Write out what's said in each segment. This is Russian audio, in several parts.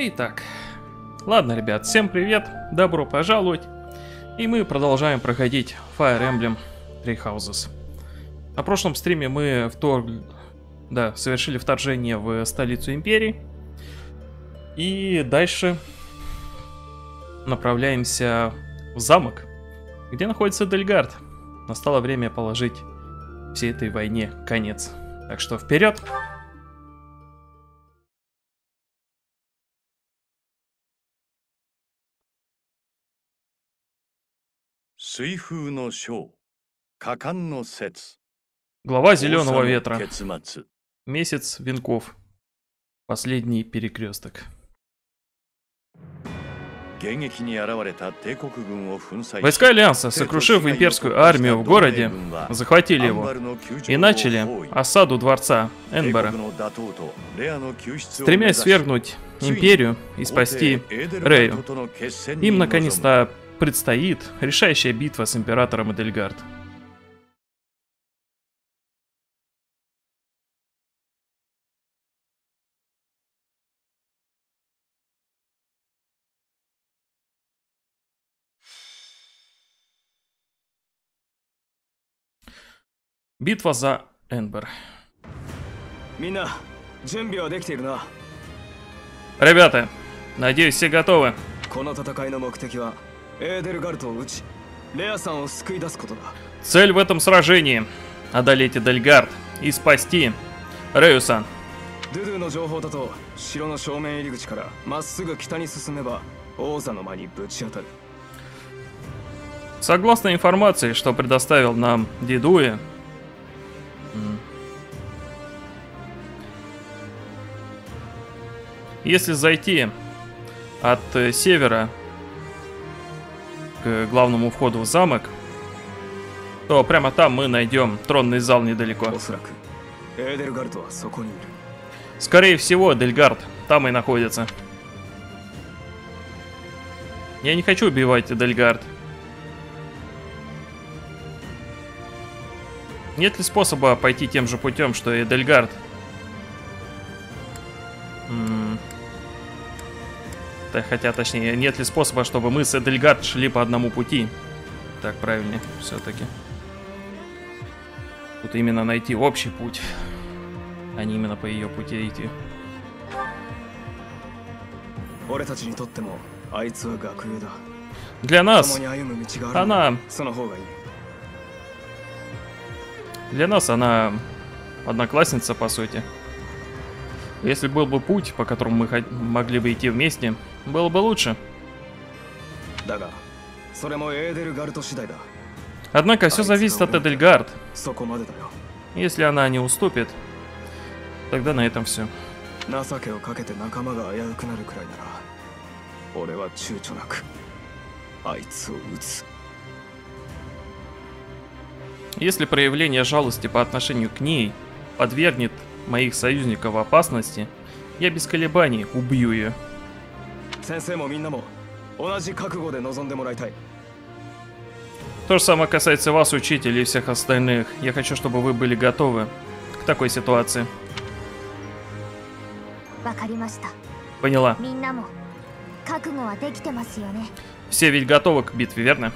Итак, ладно, ребят, всем привет, добро пожаловать. И мы продолжаем проходить Fire Emblem Three Houses. На прошлом стриме мы втор... да, совершили вторжение в столицу Империи. И дальше направляемся в замок, где находится Дельгард. Настало время положить всей этой войне конец. Так что вперед! Глава Зеленого Ветра. Месяц Венков. Последний перекресток. Войска Альянса, сокрушив имперскую армию в городе, захватили его и начали осаду дворца Энбера, стремясь свергнуть империю и спасти Рею. Им наконец-то предстоит решающая битва с императором Эдельгард. Битва за Энбер. Ребята, надеюсь, все готовы. Цель в этом сражении — одолеть Эдельгард и спасти Реюсан. ドゥドゥの情報だと城の正面入り口からまっすぐ北に進めば王座の間にぶち当たる Согласно информации, что предоставил нам Дедуи, если зайти от э, севера к главному входу в замок, то прямо там мы найдем тронный зал недалеко. Скорее всего, Дельгард там и находится. Я не хочу убивать Дельгард. Нет ли способа пойти тем же путем, что и Дельгард? Хотя, точнее, нет ли способа, чтобы мы с Эдельгард шли по одному пути? Так, правильнее, все-таки. Тут именно найти общий путь, а не именно по ее пути идти. Для нас она... Для нас она одноклассница, по сути. Если был бы путь, по которому мы могли бы идти вместе, было бы лучше. Однако все зависит от Эдельгард. Если она не уступит, тогда на этом все. Если проявление жалости по отношению к ней подвергнет моих союзников опасности, я без колебаний убью ее. То же самое касается вас, учителей и всех остальных. Я хочу, чтобы вы были готовы к такой ситуации. Поняла. Все ведь готовы к битве, верно?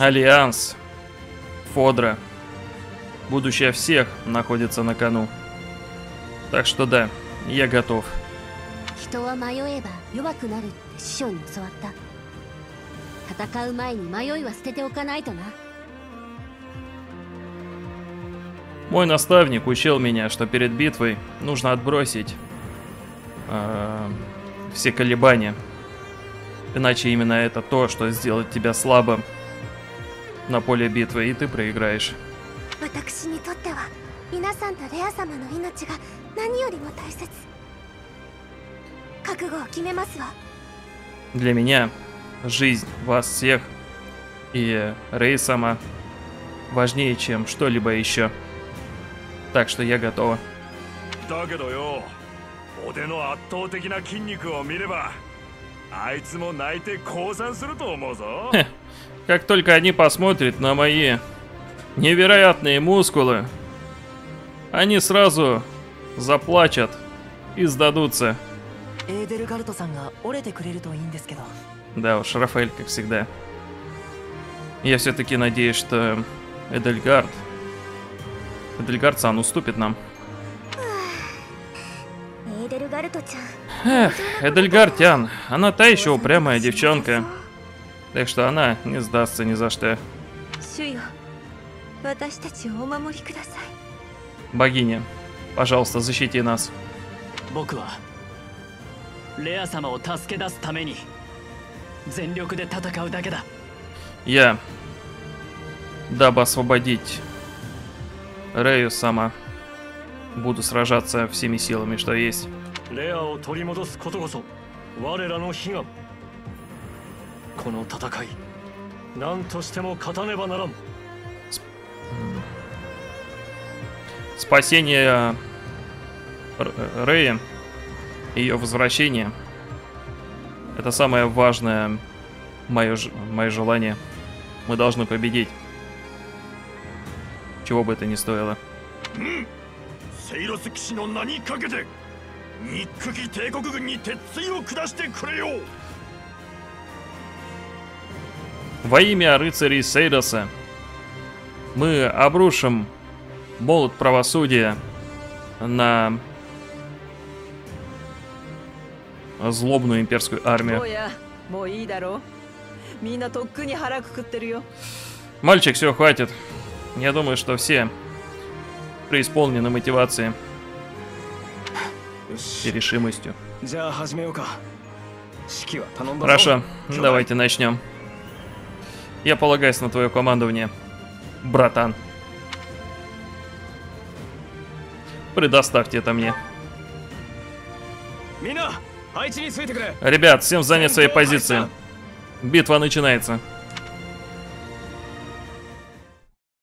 Альянс. Фодра. Будущее всех находится на кону. Так что да, я готов. Мой наставник учил меня, что перед битвой нужно отбросить э, все колебания. Иначе именно это то, что сделает тебя слабым на поле битвы, и ты проиграешь. Для меня жизнь вас всех и Рей сама важнее, чем что-либо еще. Так что я готова. だけどよ腕の圧倒的な筋肉を見ればあいつも泣いて降参すると思うぞ Как только они посмотрят на мои невероятные мускулы, они сразу заплачут и сдадутся. Да уж, Рафаэль, как всегда. Я все-таки надеюсь, что Эдельгард... Эдельгард Сан уступит нам. Эх, Эдельгартян, она та еще упрямая девчонка. Так что она не сдастся ни за что. Богиня, пожалуйста, защити нас. 僕はレア様を助け出すために全力で戦うだけだ Я, дабы освободить Рею сама, буду сражаться всеми силами, что есть. レアを取り戻すことこそ我らの悲願この戦い何としても勝たねばならん Спасение Р- Рэя и ее возвращение это самое важное мое, ж- мое желание. Мы должны победить. Чего бы это ни стоило. セイロス騎士の名にかけて憎き帝国軍に鉄槌を下してくれよう Во имя рыцарей Сейдоса мы обрушим молот правосудия на злобную имперскую армию. Мальчик, все, хватит. Я думаю, что все преисполнены мотивации и решимостью. Хорошо, давайте начнем. Я полагаюсь на твое командование, братан. предоставьте это мне. Ребят, всем занять свои позиции. Битва начинается.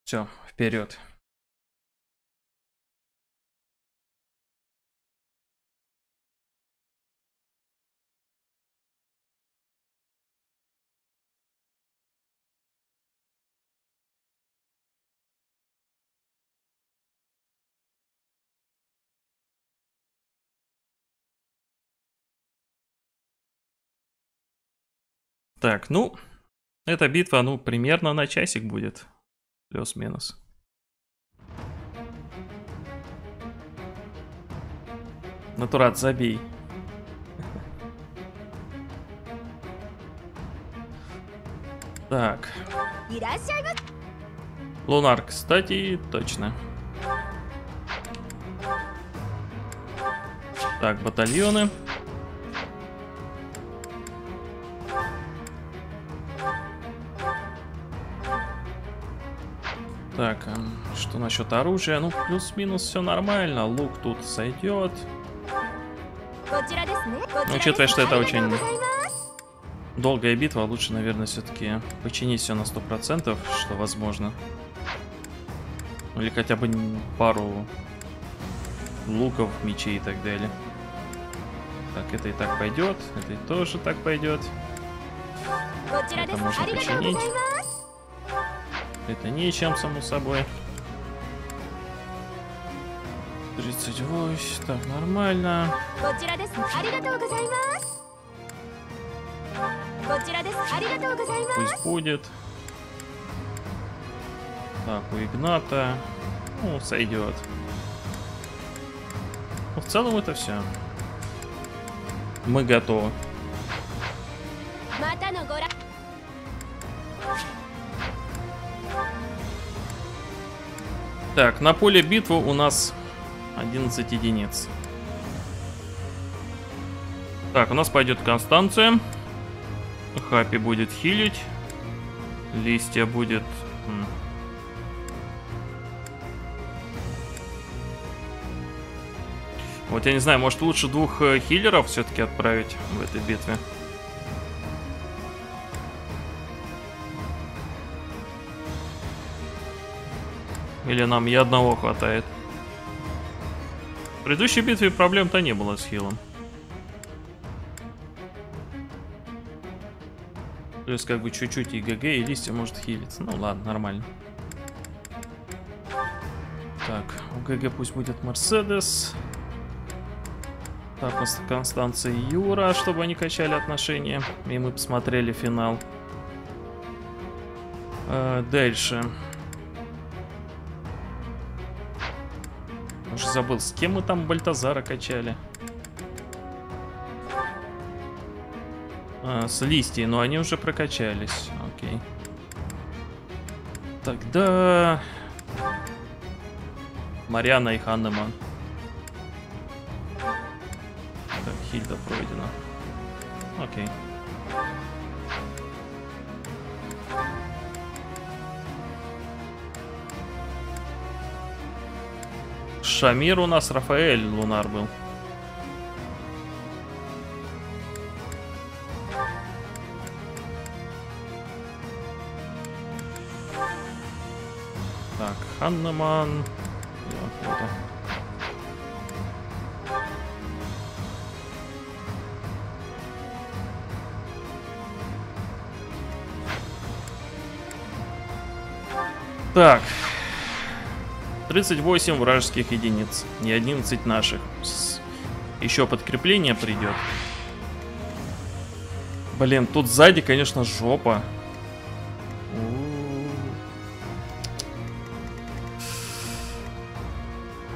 Все, вперед. Так, ну, эта битва, ну, примерно на часик будет. Плюс-минус. Натурат, забей. Так. Лунар, кстати, точно. Так, батальоны. Так, а что насчет оружия? Ну, плюс-минус все нормально. Лук тут сойдет. Учитывая, что это очень долгая битва, лучше, наверное, все-таки починить все на 100%, что возможно. Или хотя бы пару луков, мечей и так далее. Так, это и так пойдет, это и тоже так пойдет. Это можно починить это ничем, само собой. 38, так, нормально. Пусть будет. Так, у Игната. Ну, сойдет. Ну в целом это все. Мы готовы. Так, на поле битвы у нас 11 единиц. Так, у нас пойдет Констанция. Хапи будет хилить. Листья будет... Вот я не знаю, может лучше двух э, хиллеров все-таки отправить в этой битве. Или нам и одного хватает? В предыдущей битве проблем-то не было с хилом. Есть как бы чуть-чуть и ГГ, и листья может хилиться. Ну ладно, нормально. Так, у ГГ пусть будет Мерседес. Так, Констанция и Юра, чтобы они качали отношения. И мы посмотрели финал. Э, дальше. Уже забыл, с кем мы там Бальтазара качали. А, с листьей, но они уже прокачались. Окей. Тогда... Мариана и Ханнеман. Так, Хильда пройдена. Окей. Шамир у нас Рафаэль Лунар был. Так, охота. Так. 38 вражеских единиц и 11 наших. Еще подкрепление придет. Блин, тут сзади, конечно, жопа.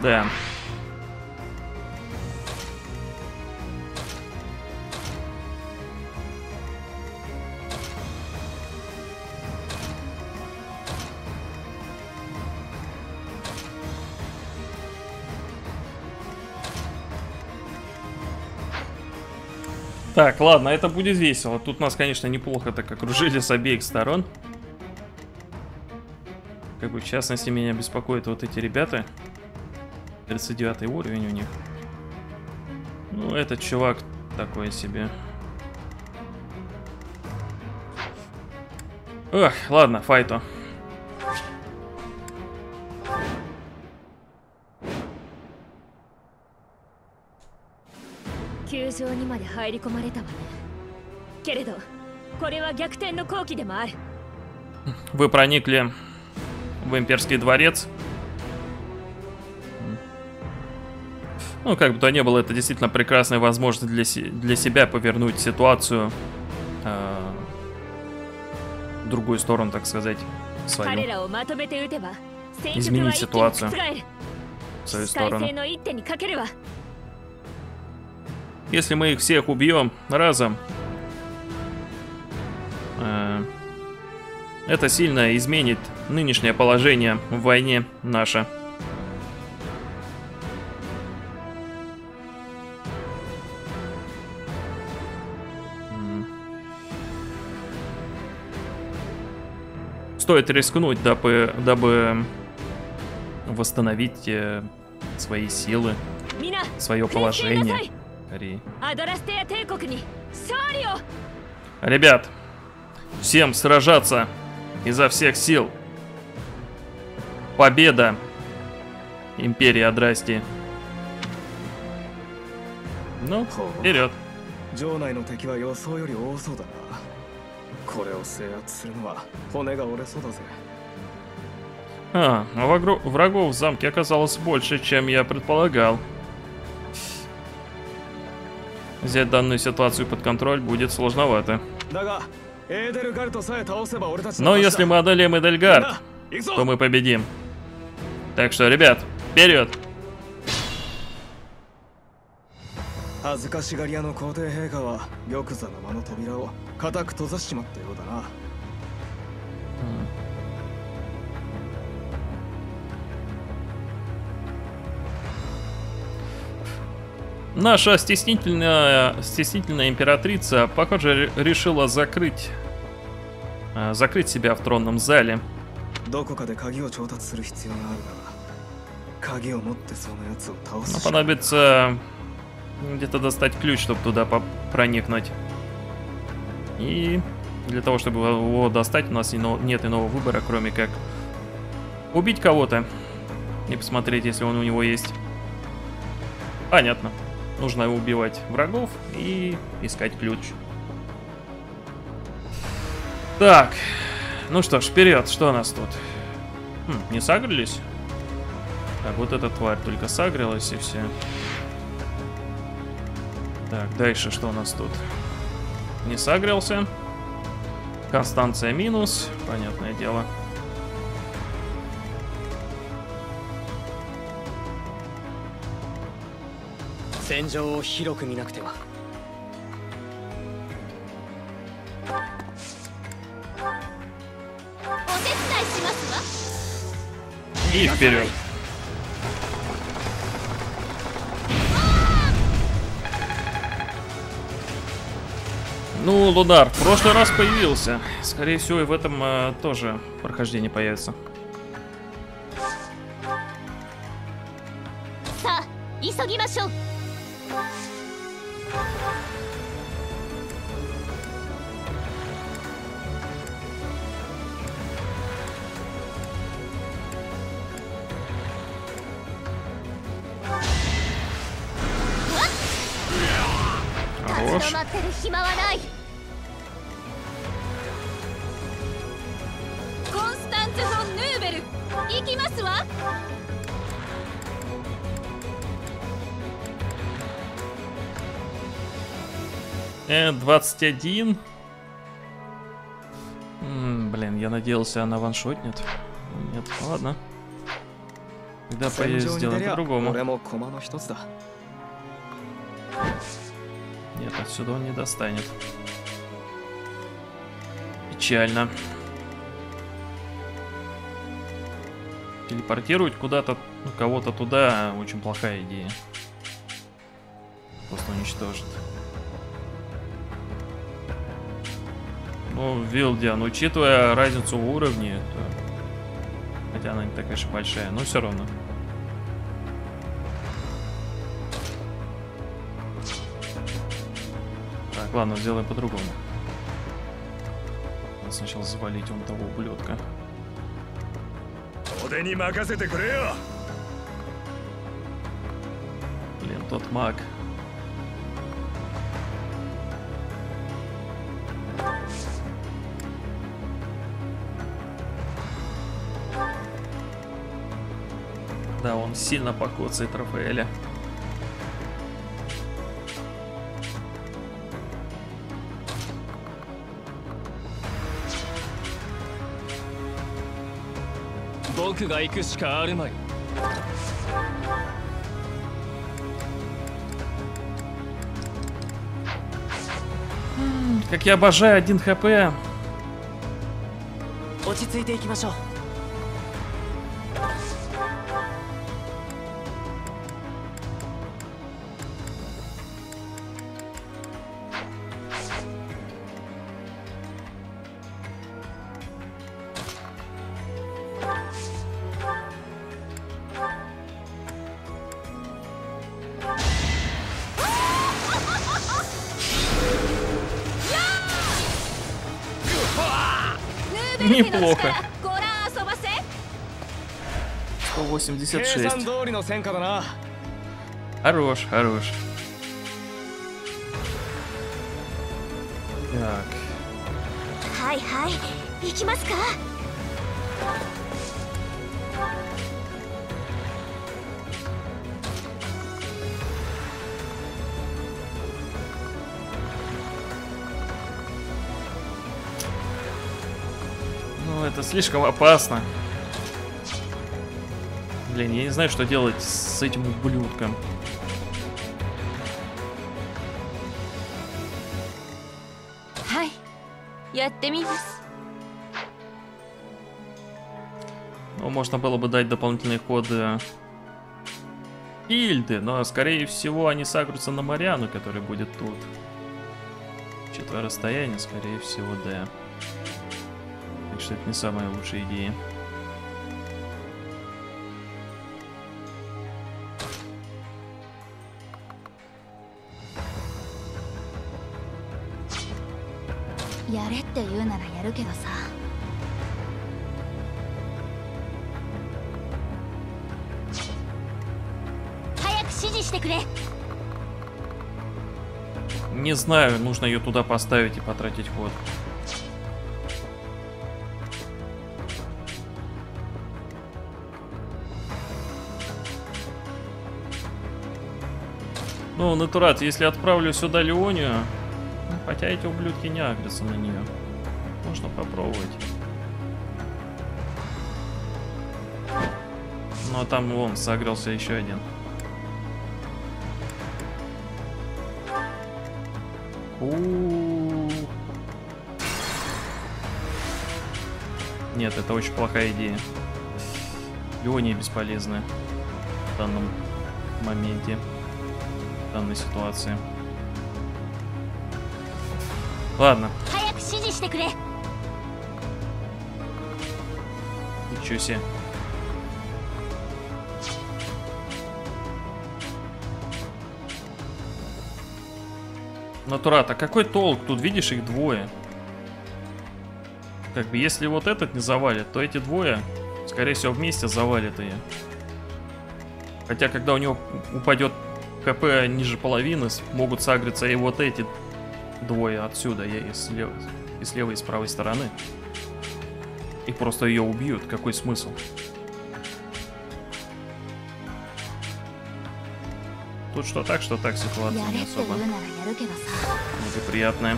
Да. Так, ладно, это будет весело. Тут нас, конечно, неплохо так окружили с обеих сторон. Как бы, в частности, меня беспокоят вот эти ребята. 39 уровень у них. Ну, этот чувак такой себе. Ох, ладно, файту. 球場にまで入り込まれたわねけれどこれは逆転の好機でもある Вы проникли в имперский дворец. Ну, как бы то ни было, это действительно прекрасная возможность для, се- для себя повернуть ситуацию э, в другую сторону, так сказать, свою, 彼らをまとめて撃てば戦局 Изменить は一気に ситуацию. 覆る в свою 起死回 сторону. Если мы их всех убьем разом, э, это сильно изменит нынешнее положение в войне наше. Стоит рискнуть, дабы, дабы восстановить э, свои силы, свое положение. い Кореи. アドラステア帝国に勝利を Ребят, всем сражаться изо всех сил. Победа Империи Адрасти. Ну, вперед. 城内の敵は予想より多そうだなこれを制圧するのは骨が折れそうだぜ А, а вагро- врагов в замке оказалось больше, чем я предполагал. Взять данную ситуацию под контроль будет сложновато. Но ну, если мы одолеем Эдельгард, то мы победим. Так что, ребят, вперед! Mm. Наша стеснительная, стеснительная императрица, похоже, решила закрыть, э, закрыть себя в тронном зале. Но понадобится где-то достать ключ, чтобы туда проникнуть. И для того, чтобы его достать, у нас нет иного выбора, кроме как убить кого-то и посмотреть, если он у него есть. Понятно. Нужно убивать врагов и искать ключ. Так. Ну что ж, вперед. Что у нас тут? Хм, не сагрились? Так, вот эта тварь только сагрилась и все. Так, дальше что у нас тут? Не сагрился. Констанция минус, понятное дело. 戦場を広く見なくては И вперед. Ну, Лудар, в прошлый раз появился. Скорее всего, и в этом э, тоже прохождение появится. さ 黙ってる暇はない。Э, 21. М -м, блин, я надеялся, она ваншотнет. Нет, ну ладно. Тогда поедем сделаем по-другому. Нет, отсюда он не достанет. Печально. Телепортировать куда-то, ну, кого-то туда очень плохая идея. Просто уничтожит. Ну, Вилдиан, учитывая разницу в уровне, то... хотя она не такая же большая, но все равно. Так, ладно, сделаем по-другому. Сначала завалить он того ублюдка. Блин, тот маг. Да, он сильно покоцает Рафаэля. «僕が行くしかあるまい」 Как я обожаю 1 хп. 落ち着いていきましょう Неплохо. 186. Хорош, хорош. Так. Это слишком опасно. Блин, я не знаю, что делать с этим ублюдком. Ну, можно было бы дать дополнительные ходы Ильды, но, скорее всего, они сагрутся на Мариану, который будет тут. Учитывая расстояние, скорее всего, да что это не самая лучшая идея. Не знаю, нужно ее туда поставить и потратить ход. Ну, Натурат, если отправлю сюда Леонию, ну, хотя эти ублюдки не агрятся на нее. Можно попробовать. Но там вон согрелся еще один. У-у-у. Нет, это очень плохая идея. Леония бесполезная в данном моменте, данной ситуации. Ладно. Ничего себе. а какой толк? Тут, видишь, их двое. Как бы, если вот этот не завалит, то эти двое, скорее всего, вместе завалят ее. Хотя, когда у него упадет КП ниже половины, с- могут сагриться и вот эти двое отсюда, и и с левой, и с левой, и с правой стороны. Их просто ее убьют. Какой смысл? Тут что так, что так ситуация や не れって言 особо うならやるけどさ благоприятная.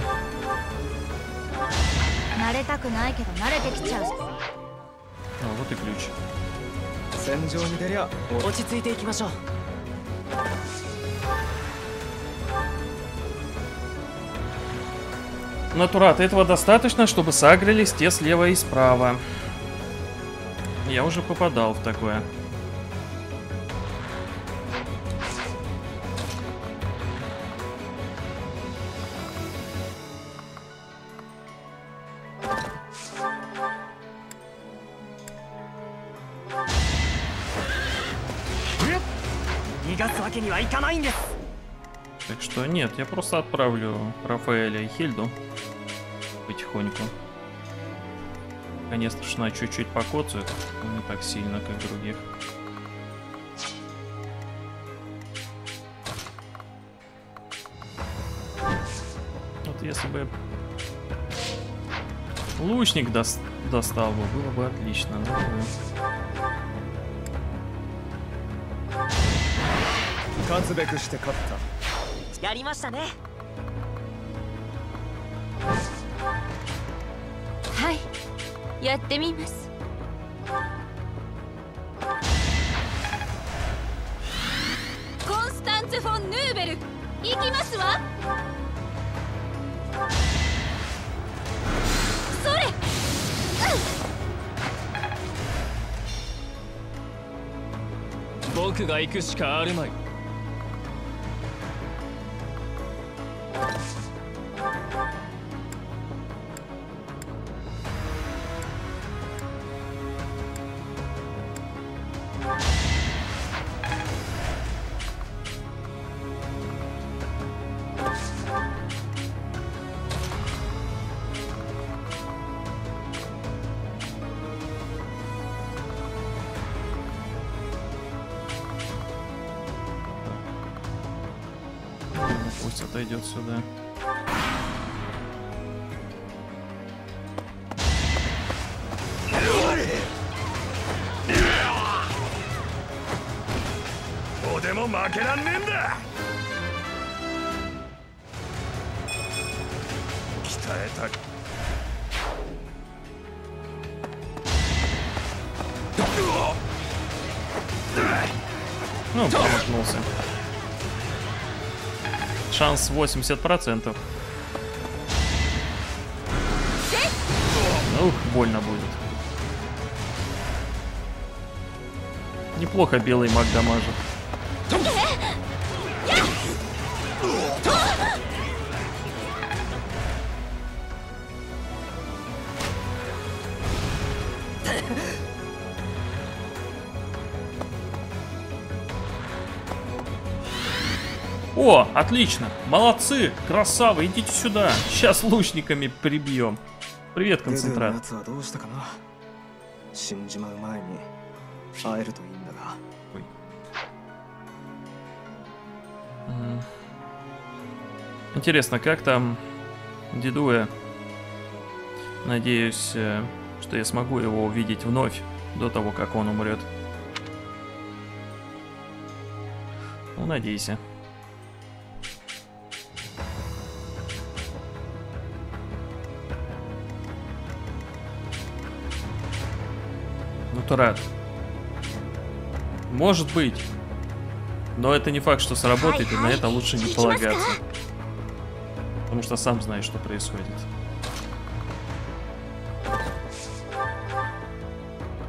慣れたくないけど慣れてきちゃうし А, вот и ключ. 戦場に出りゃ落ち着いていきましょう Натурат, этого достаточно, чтобы сагрились те слева и справа. Я уже попадал в такое. Так что нет, я просто отправлю Рафаэля и Хильду потихоньку. Конечно ж, на чуть-чуть покоцают, но не так сильно, как других. Вот если бы лучник дос- достал бы, было бы отлично. но, увы. やってみます。コンスタンツ・フォン・ヌーベル行きますわ。それ。僕が行くしかあるまい。Ну, пусть отойдет сюда. Ну, перегнулся. Шанс 80%. Ух, больно будет. Неплохо белый маг дамажит. Отлично, молодцы, красавы, идите сюда. Сейчас лучниками прибьем. Привет, концентрат. Ой. Интересно, как там дедуя? Надеюсь, э, что я смогу его увидеть вновь, до того, как он умрет. Ну, надейся. Entourage. Может быть. Но это не факт, что сработает, и на это лучше не полагаться. Потому что сам знаешь, что происходит.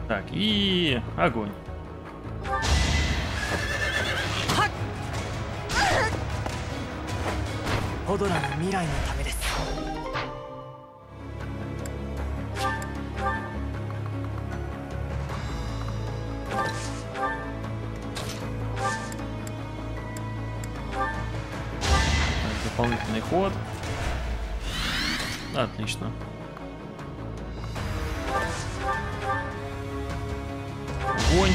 Так, и огонь. ход. Отлично. Огонь.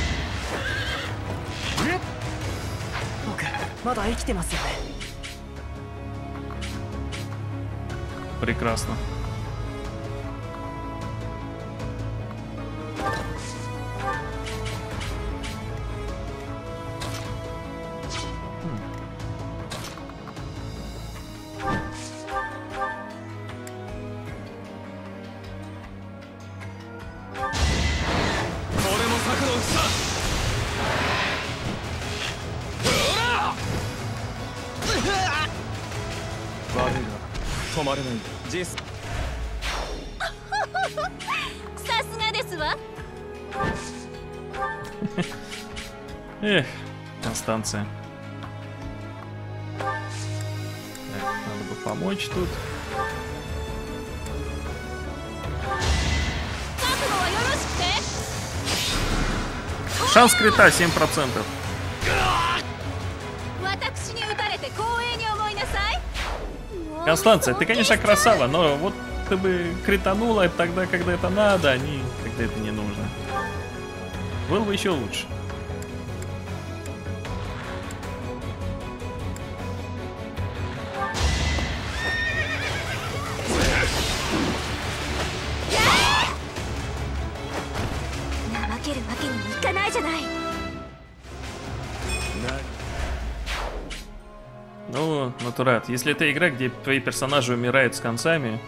Прекрасно. конце. Так, надо бы помочь тут. Шанс крита 7%. Констанция, ты, конечно, красава, но вот ты бы кританула тогда, когда это надо, а не когда это не нужно. Было бы еще лучше. Если это игра, где твои персонажи умирают с концами,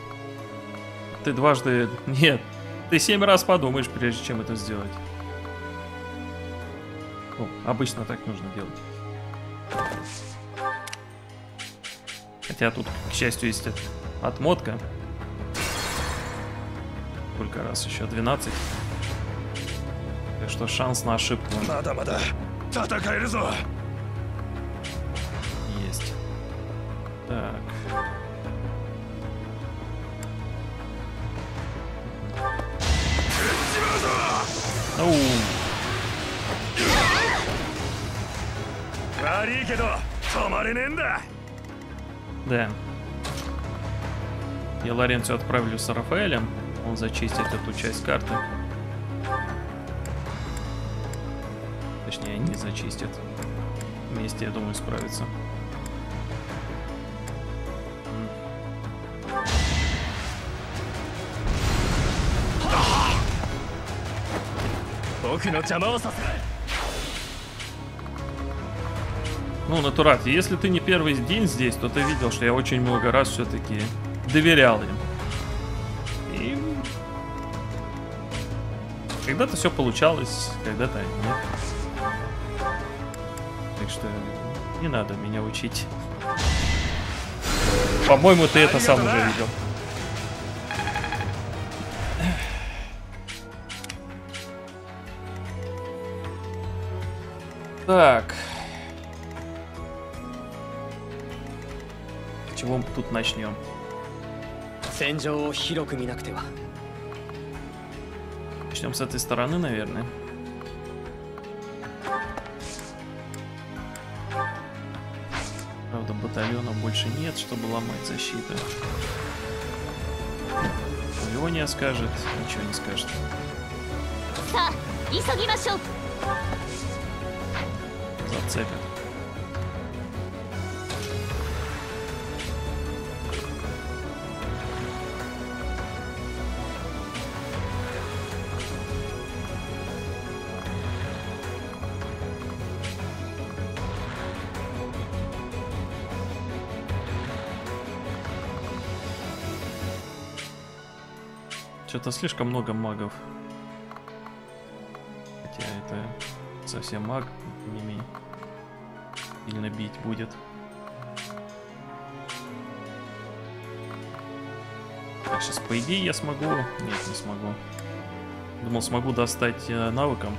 ты дважды... Нет, ты семь раз подумаешь, прежде чем это сделать. Ну, обычно так нужно делать. Хотя тут, к счастью, есть отмотка. Сколько раз еще? 12. Так что шанс на ошибку. Да, да, да. Да, такая резо. Так. Оу. Да. Я Лоренцию отправлю с Рафаэлем. Он зачистит эту часть карты. Точнее, не зачистит. Вместе, я думаю, справится. 僕の邪魔をさせない Ну, Натурат, если ты не первый день здесь, то ты видел, что я очень много раз все-таки доверял им. И когда-то все получалось, когда-то нет. Так что не надо меня учить. По-моему, ты это сам уже видел. Так. С чего мы тут начнем? 戦場を広く見なくては Начнем с этой стороны, наверное. Правда, батальона больше нет, чтобы ломать защиту. Его скажет, ничего не скажет. さあ急ぎましょう Зацепит. Что-то слишком много магов. Хотя это совсем маг ними сильно бить будет. Так, сейчас по идее я смогу... Нет, не смогу. Думал, смогу достать э, навыком.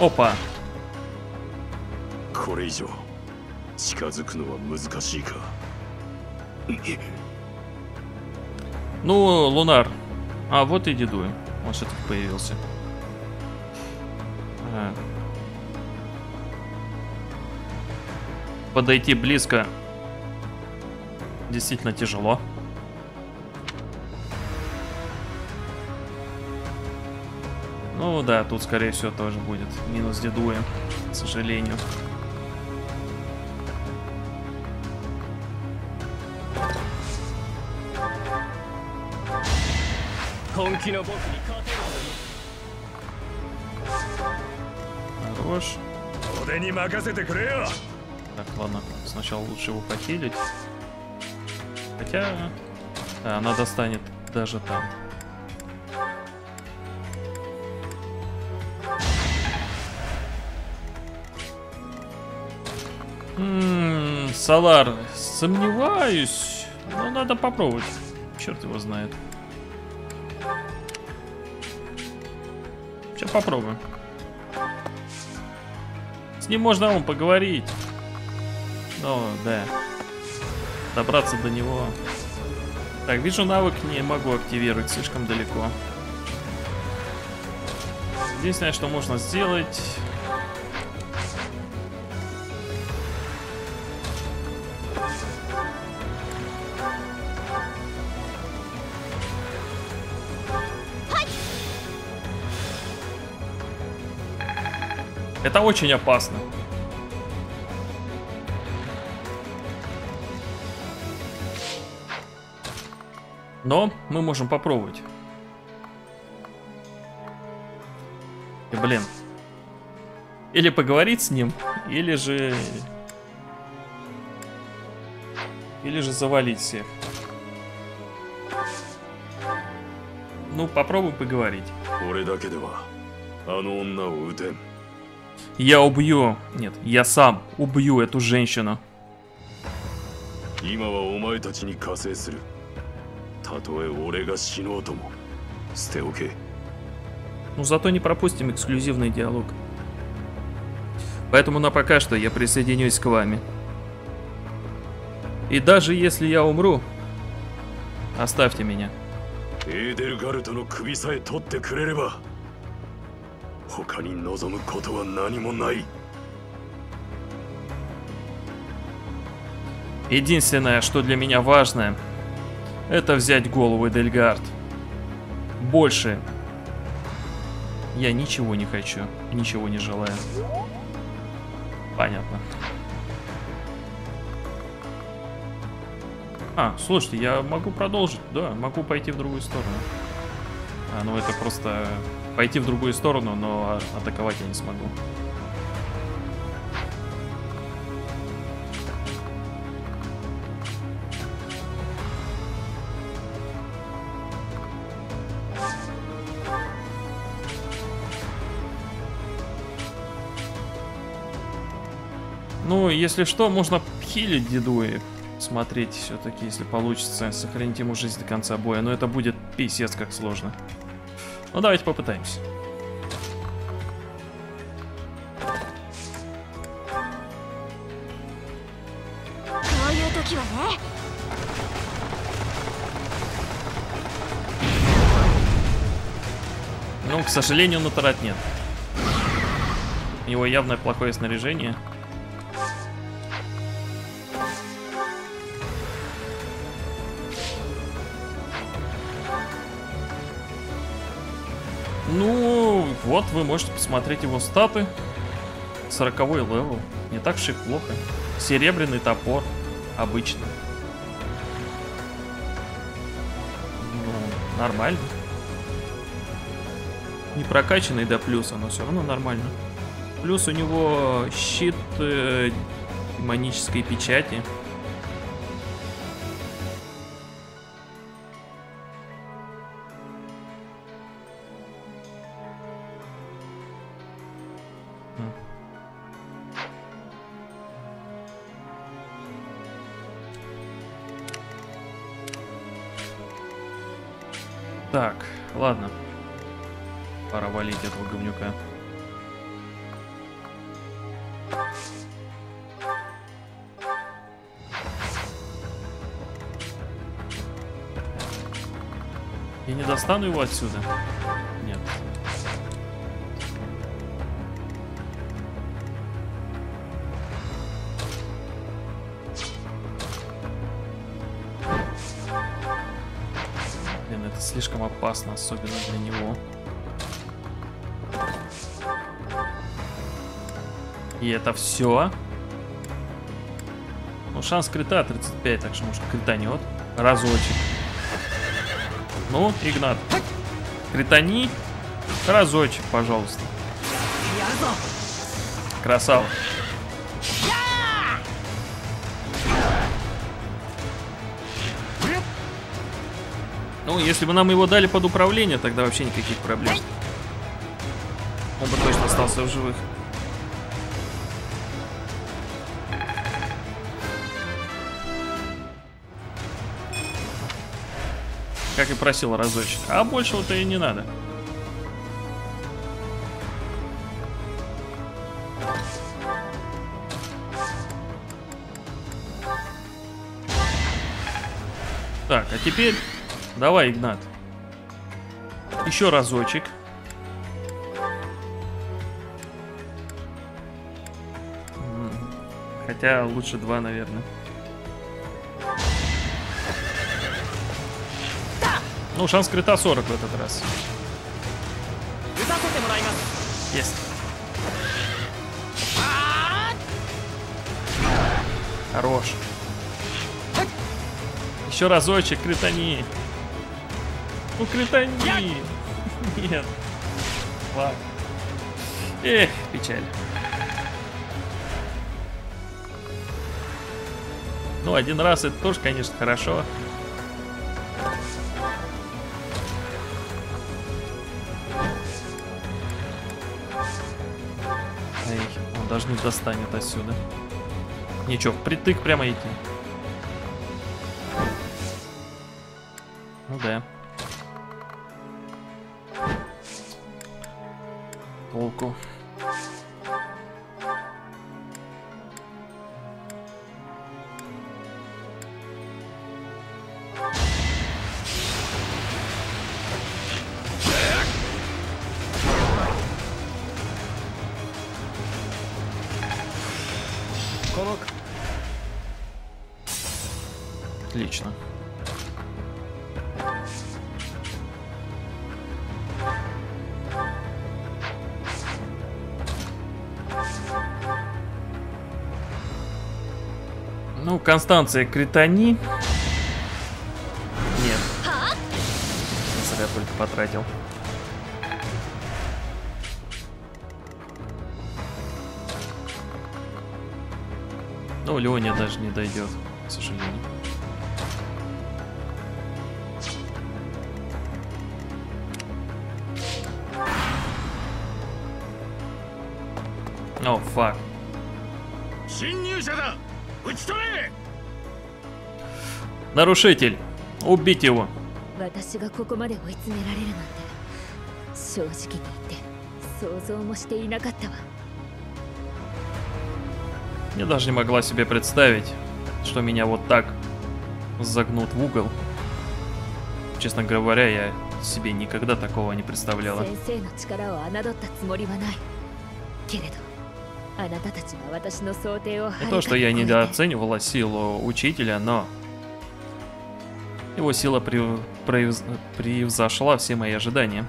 Опа. Ну, Лунар. А, вот и дедуй. Он все-таки появился. Подойти близко действительно тяжело. Ну да, тут скорее всего тоже будет минус дедуя, к сожалению. Хорош. Так, ладно, сначала лучше его похилить. Хотя... Да, она достанет даже там. Салар, сомневаюсь. Но надо попробовать. Черт его знает. Сейчас попробуем. С ним можно он поговорить. Ну, да. Добраться до него. Так, вижу навык не могу активировать слишком далеко. Единственное, что можно сделать... Это очень опасно. Но мы можем попробовать. И, блин. Или поговорить с ним, или же... Или же завалить всех. Ну, попробуй поговорить. 俺だけではあの女を撃てん Я убью... Нет, я сам убью эту женщину. 今はお前たちに加勢するたとえ俺が死のうとも捨ておけ Ну, зато не пропустим эксклюзивный диалог. Поэтому на пока что я присоединюсь к вами. И даже если я умру, оставьте меня. エーデルガルトの首さえ取ってくれれば 他に望むことは何もない Единственное, что для меня важно, это взять голову Дельгард. Больше я ничего не хочу, ничего не желаю. Понятно. А, слушайте, я могу продолжить, да, могу пойти в другую сторону. А, ну это просто пойти в другую сторону, но атаковать я не смогу. Ну, если что, можно хилить деду и смотреть все-таки, если получится, сохранить ему жизнь до конца боя. Но это будет писец как сложно. Ну, давайте попытаемся. Ну, к сожалению, на тарат нет. У него явно плохое снаряжение. Вот вы можете посмотреть его статы. 40 level. Не так уж и плохо. Серебряный топор. Обычно. Ну, нормально. Не прокачанный до плюса, но все равно нормально. Плюс у него щит э, демонической печати. Достану его отсюда? Нет. Блин, это слишком опасно, особенно для него. И это все. Ну, шанс крита 35, так что может кританет. Разочек. Ну, Игнат. Критани. Разочек, пожалуйста. Красава. Ну, если бы нам его дали под управление, тогда вообще никаких проблем. Он бы точно остался в живых. Как и просил разочек. А большего-то и не надо. Так, а теперь давай, Игнат. Еще разочек. Хотя лучше два, наверное. Ну, шанс крита 40 в этот раз. Есть. Хорош. Еще разочек, критани. Ну, критани. Нет. Ладно. Эх, печаль. Ну, один раз это тоже, конечно, хорошо. Не достанет отсюда. Ничего, впритык прямо идти. Ну да. Ну, Констанция Критани. Нет. Зря только потратил. Ну, Леония даже не дойдет, к сожалению. О, фак. 侵入者だ撃ち取れ Нарушитель. Убить его. 私がここまで追い詰められるなんて正直に言って想像もしていなかったわ Я даже не могла себе представить, что меня вот так загнут в угол. Честно говоря, я себе никогда такого не представляла. 先生の力を侮ったつもりはないけれどあなたたちは私の想定をはる Не か то, に что я 超えて недооценивала силу учителя, но его сила прев... превз... превзошла все мои ожидания.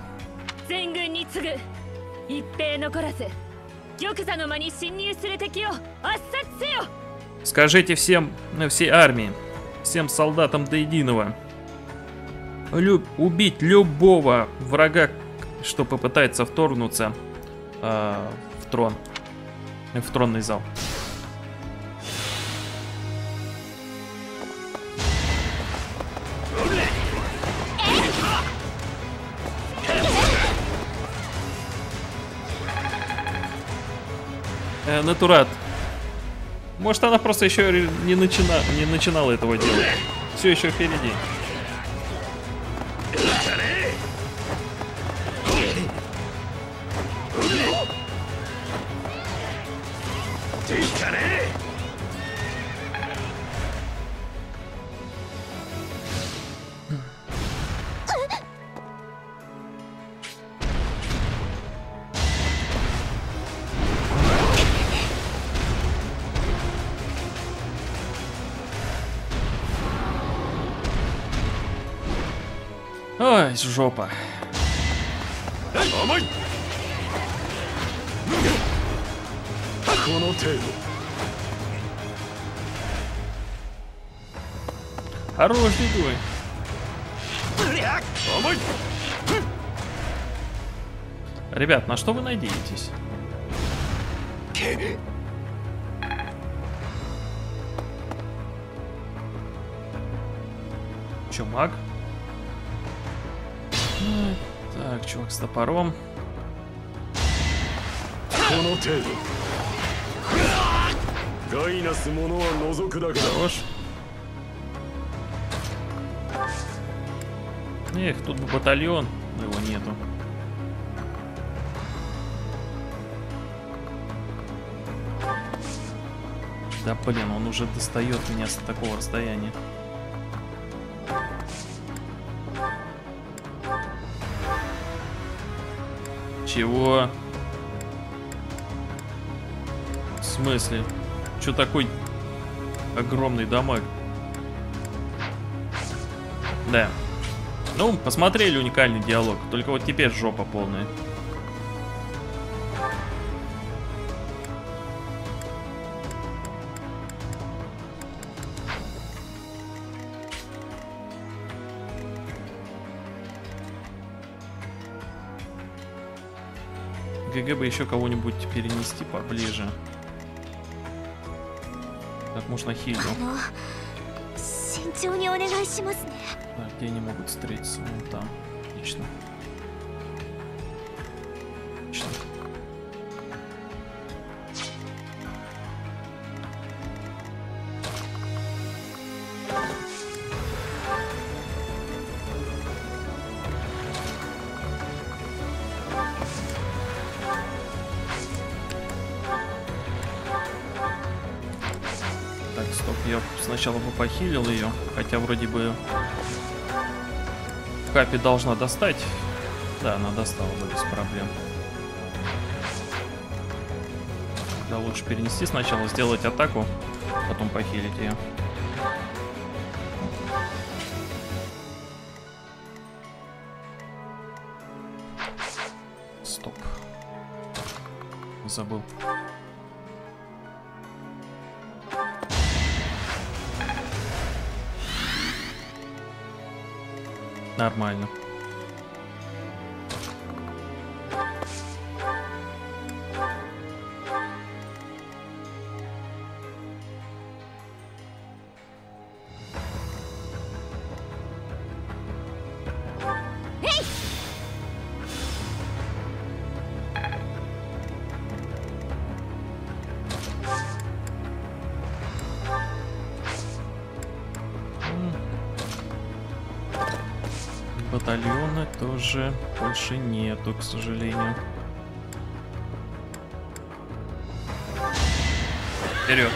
Скажите всем, ну, всей армии, всем солдатам до единого, люб, убить любого врага, что попытается вторгнуться э, в трон, в тронный зал. Натурат. Может, она просто еще не, начина... не начинала этого делать. Все еще впереди. жопа. Хорош, бегой. Ребят, на что вы надеетесь? Че, маг? Так, чувак с топором. Хорош. Эх, тут бы батальон, но его нету. Да блин, он уже достает меня с такого расстояния. Чего? В смысле? Че такой огромный дамаг? Да. Ну, посмотрели уникальный диалог, только вот теперь жопа полная. бы еще кого-нибудь перенести поближе. Так, можно Хилю. Так, где они могут встретиться? Вон там. Отлично. Похилил ее, хотя вроде бы Капи должна достать. Да, она достала бы без проблем. Да, лучше перенести сначала, сделать атаку, потом похилить ее. Нормально. Батальона тоже больше нету, к сожалению. Вперед.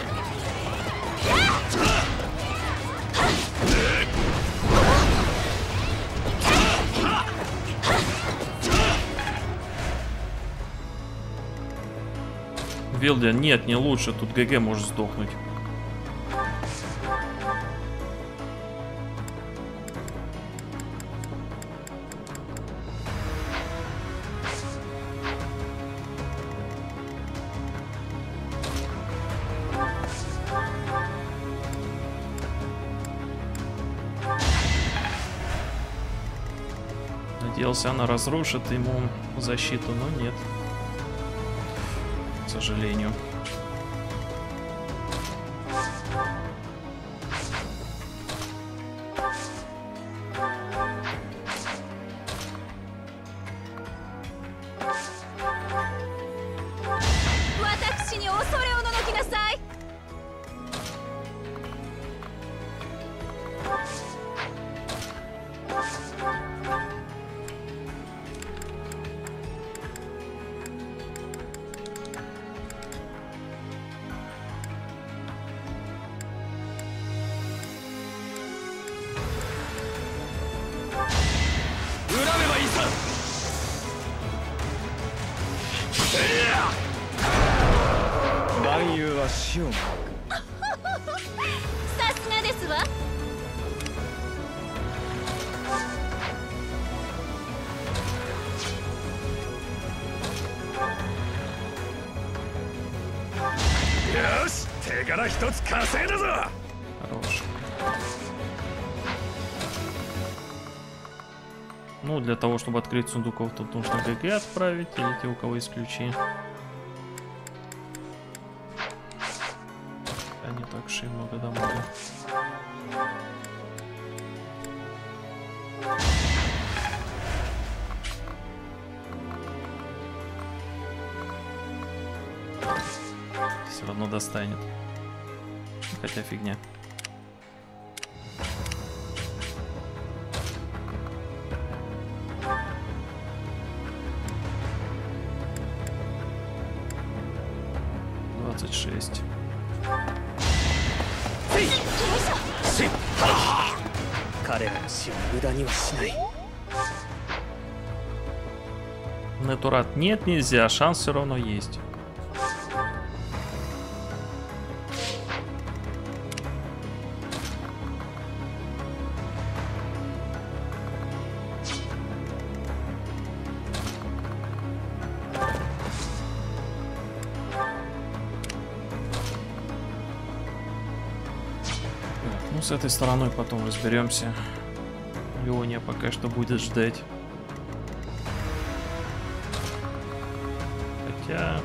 Вилден, нет, не лучше, тут ГГ может сдохнуть. Надеялся, она разрушит ему защиту, но нет. К сожалению. Открыть сундуков, тут нужно ГГ отправить, или те, у кого есть ключи. А не так уж и много дамага. Все равно достанет. Хотя фигня. красный. Натурат нет, нельзя, шанс все равно есть. Ну, с этой стороной потом разберемся. Леония пока что будет ждать. Хотя...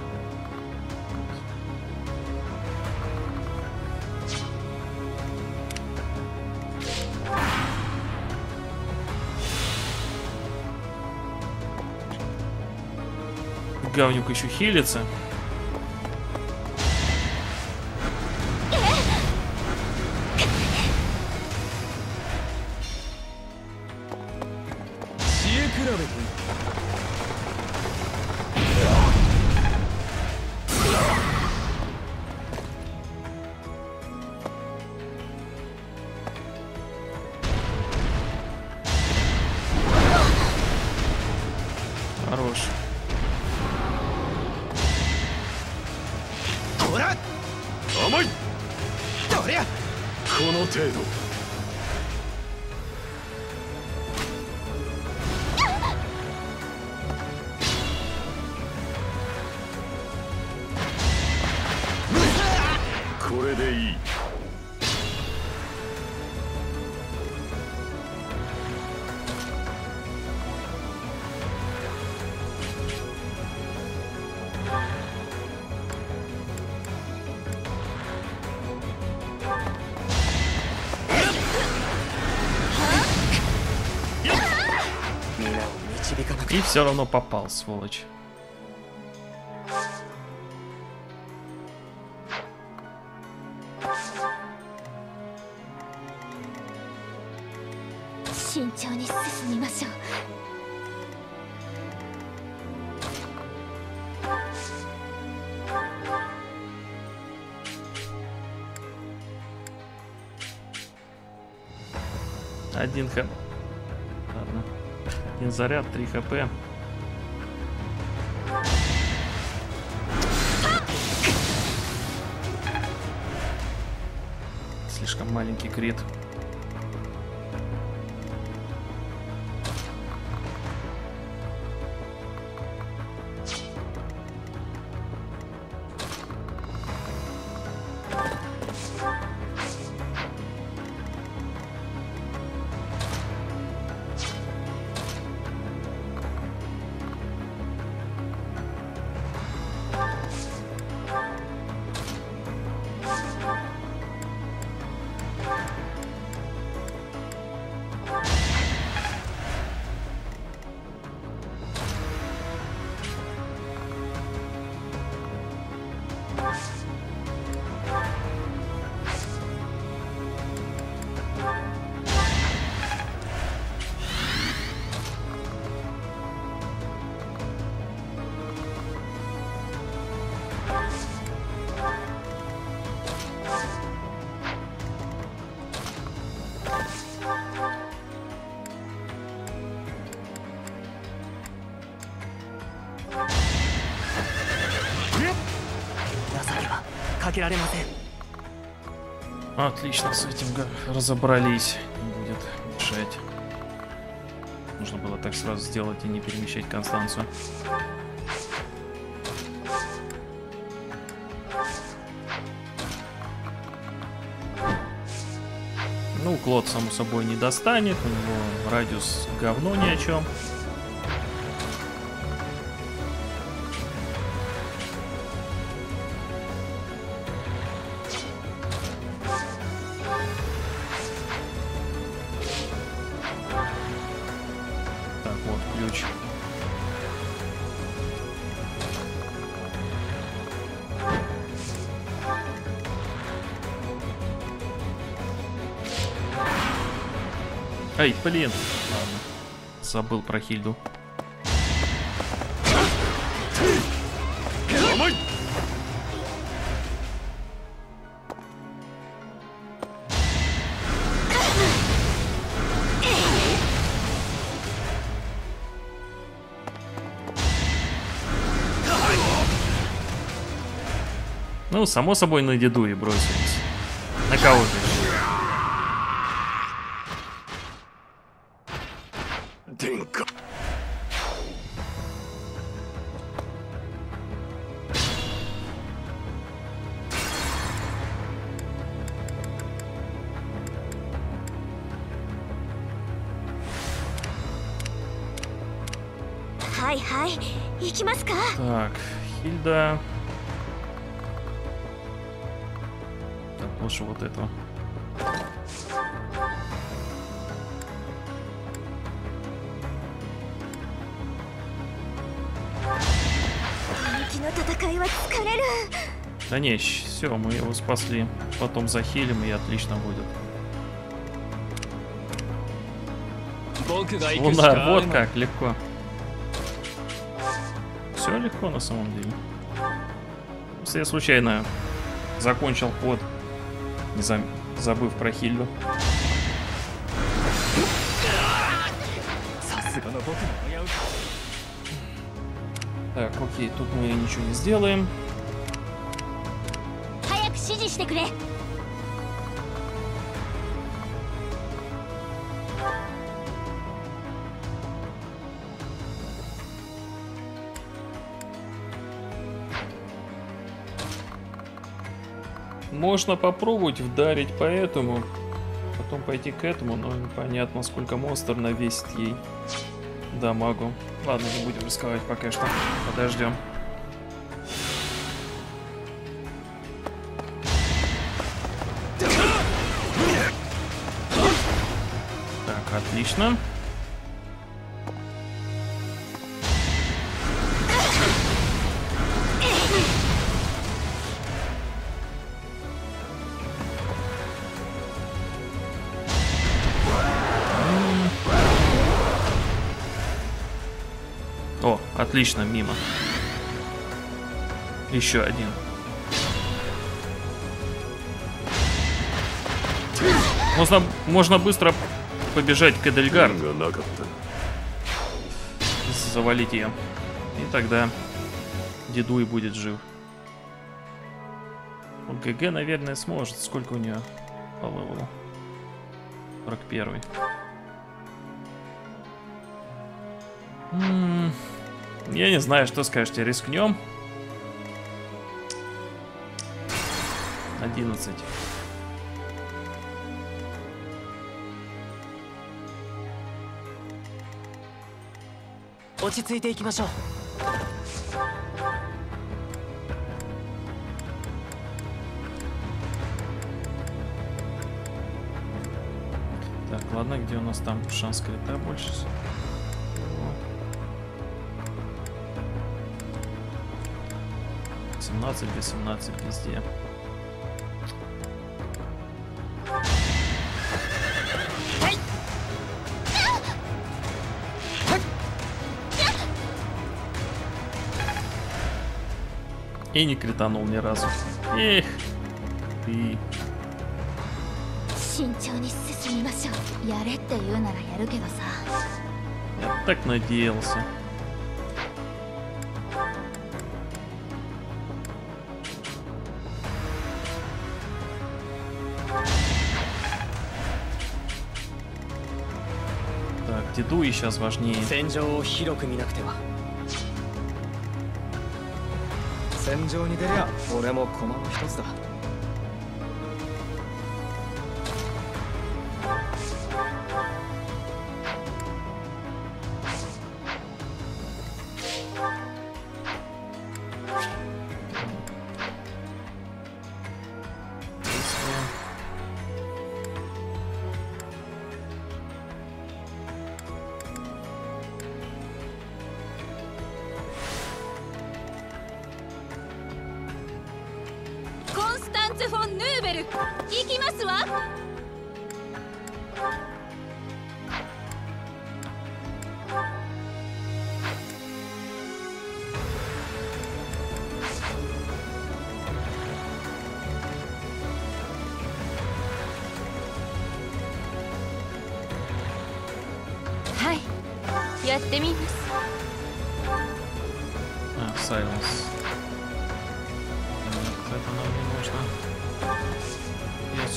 Говнюк еще хилится. Все равно попал, сволочь. Один хп. Один заряд, 3 хп. Слишком маленький крит. Отлично, с этим разобрались. Не будет мешать. Нужно было так сразу сделать и не перемещать Констанцию. Ну, Клод, само собой, не достанет. У него радиус говно ни о чем. Ай, блин. Ладно. Забыл про Хильду. Ну, само собой, на деду и бросились. На Не, все, мы его спасли. Потом захилим и отлично будет. Луна, вот как, легко. Все легко на самом деле. Если я случайно закончил ход, не зам... забыв про Хильду. Так, окей, тут мы ничего не сделаем. 早く指示してくれ Можно попробовать вдарить по этому, потом пойти к этому, но непонятно, сколько монстр навесит ей дамагу. Ладно, не будем рисковать пока что. Подождем. Отлично. О, отлично, мимо. Еще один. Можно, можно быстро побежать к Эдельгард. Завалить ее. И тогда Дедуй будет жив. ГГ, наверное, сможет. Сколько у нее по левелу? 41. Я не знаю, что скажете. Рискнем. 11. 落ち着いていきましょう Так, ладно, где у нас там шанс крита больше? всего? Вот. 17 18 везде. И не кританул ни разу. Эх, ты. Я так надеялся. Так, дедуи сейчас важнее. 戦場に出りゃ俺も駒の一つだ。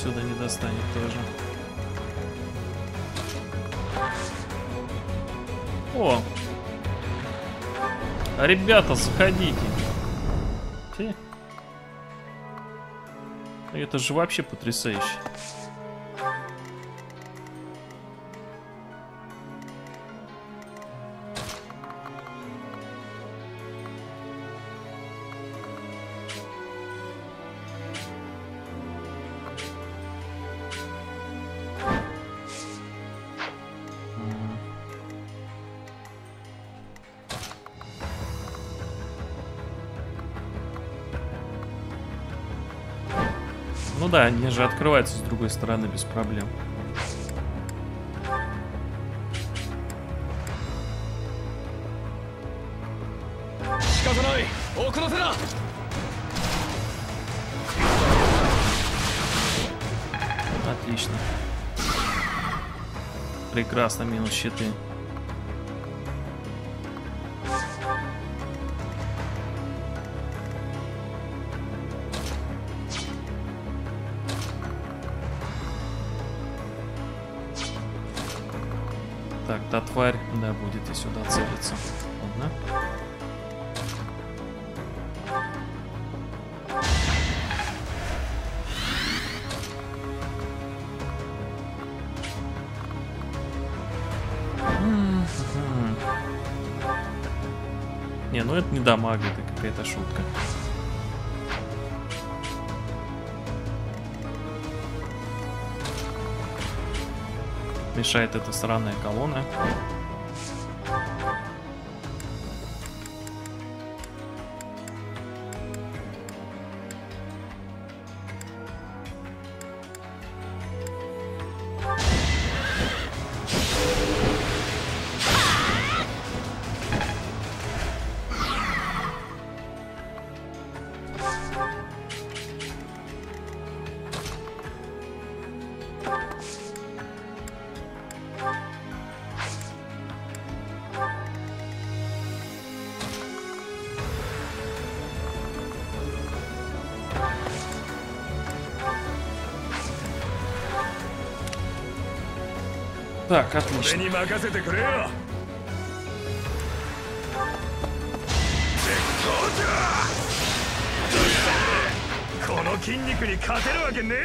Отсюда не достанет тоже. О! Ребята, заходите. Те. Это же вообще потрясающе. да, они же открываются с другой стороны без проблем. Отлично. Прекрасно, минус щиты. Да, будет и сюда целиться. Ладно. Не, ну это не дамаг, это какая-то шутка. Мешает эта сраная колонна.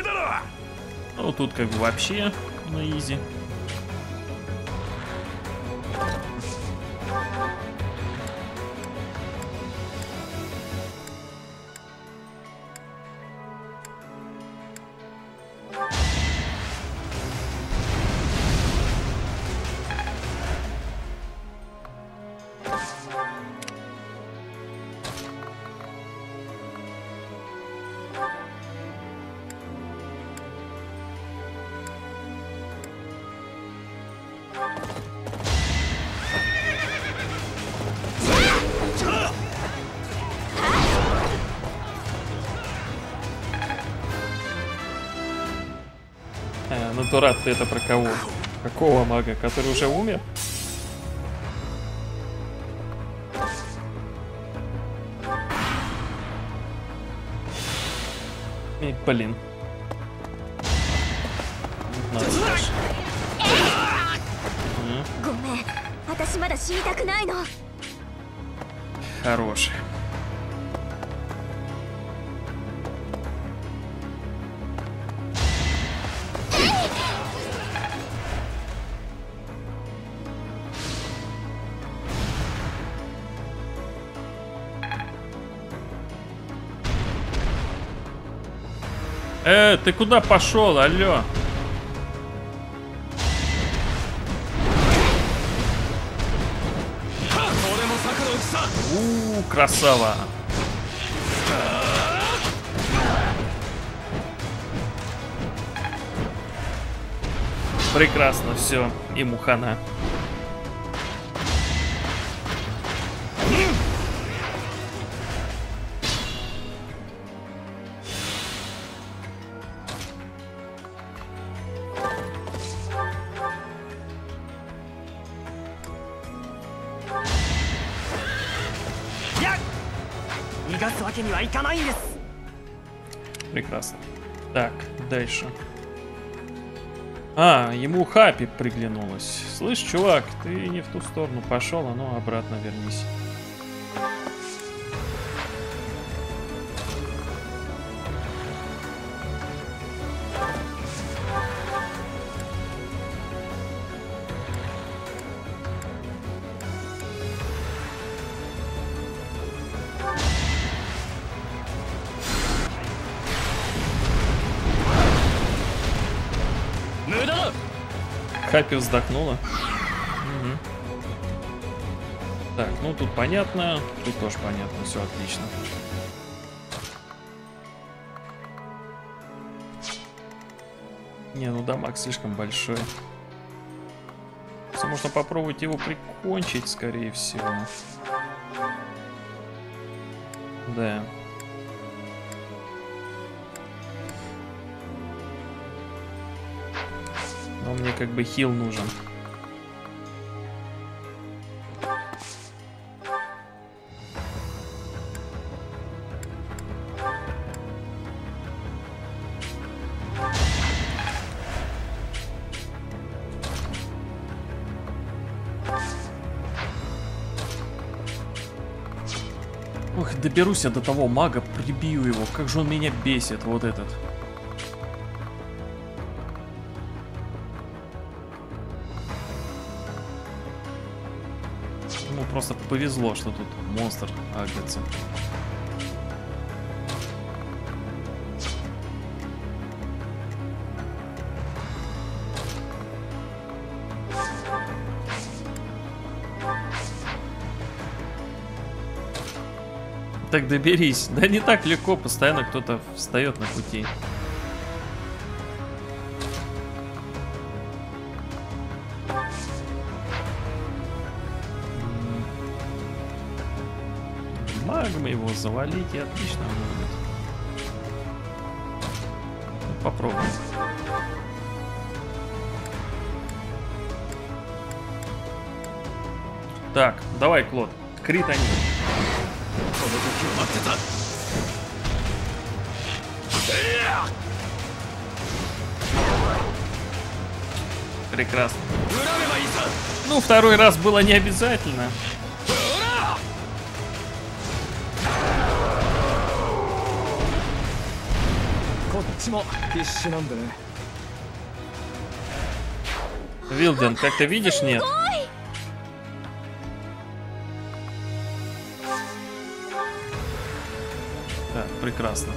だろ Ну, тут как бы вообще на изи. что рад ты это про кого? Какого мага, который уже умер? И, блин. Надо. Хороший. Э, ты куда пошел, алло? У, красава. Прекрасно, все, и мухана. Ему Хапи приглянулась. Слышь, чувак, ты не в ту сторону пошел, а ну обратно вернись. Хапи вздохнула. Мгм. Так, ну тут понятно, тут тоже понятно, все отлично. Не, ну дамаг слишком большой. Можно попробовать его прикончить, скорее всего. Да. Мне как бы хил нужен. Ох, доберусь я до того мага, прибью его. Как же он меня бесит, вот этот. Повезло, что тут монстр агрится. Так доберись. Да не так легко, постоянно кто-то встает на пути. его завалить и отлично будет. Ну, попробуем. Так, давай, Клод. Крит они. Прекрасно. Ну, второй раз было не обязательно. こっちも必死なんでね Вилден, как ты видишь, нет? Так, прекрасно.「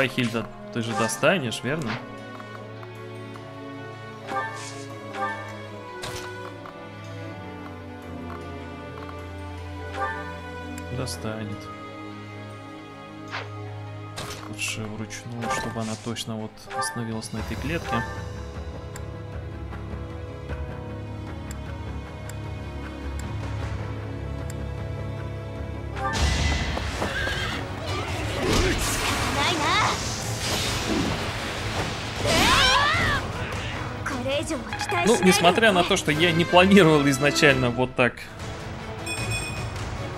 Давай, Хильда, ты же достанешь, верно? Достанет. лучше вручную, чтобы она точно вот остановилась на этой клетке. Несмотря на то, что я не планировал изначально вот так